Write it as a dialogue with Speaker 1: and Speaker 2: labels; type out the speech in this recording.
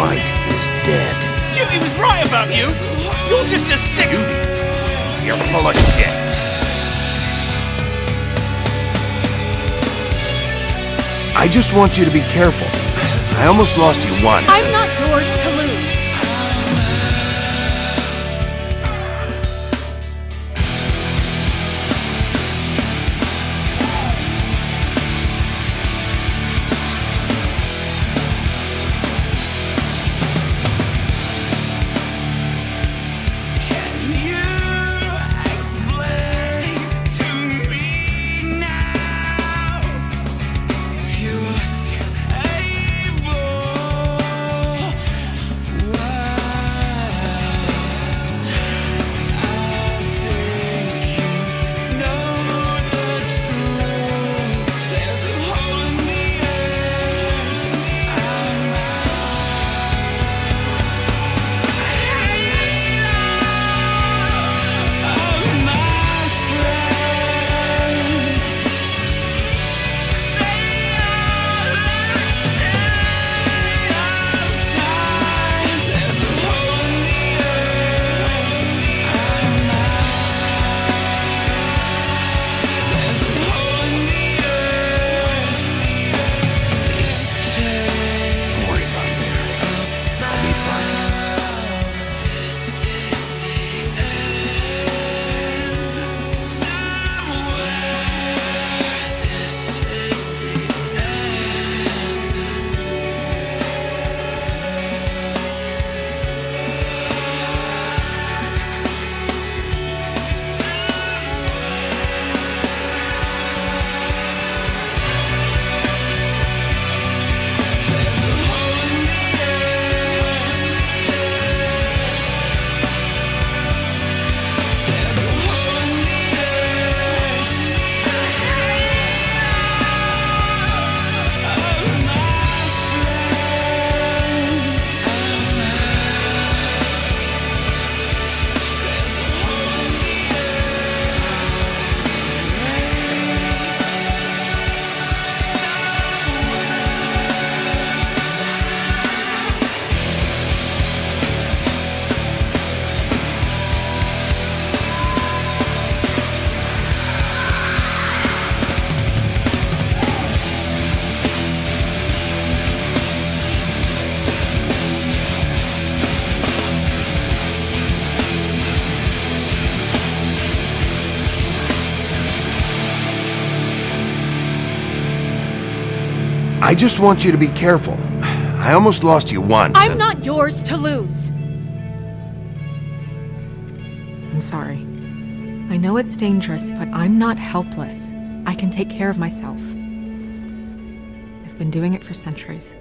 Speaker 1: Mike is dead. Huey was right about you. You're just a sick...
Speaker 2: You're full of shit. I just want you to be careful. I almost lost you once.
Speaker 3: I'm not yours,
Speaker 2: I just want you to be careful. I almost lost you once.
Speaker 3: I'm not yours to lose.
Speaker 4: I'm sorry. I know it's dangerous, but I'm not helpless. I can take care of myself. I've been doing it for centuries.